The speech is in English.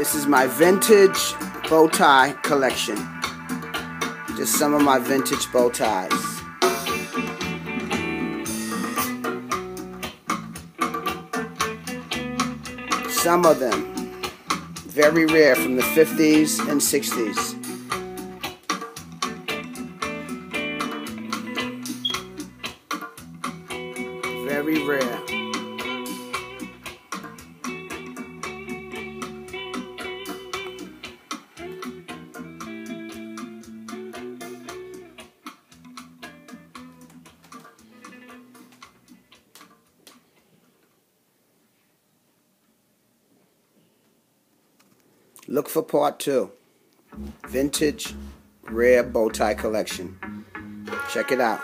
This is my vintage bow tie collection. Just some of my vintage bow ties. Some of them very rare from the 50s and 60s. Very rare. Look for part two Vintage Rare Bow Tie Collection. Check it out.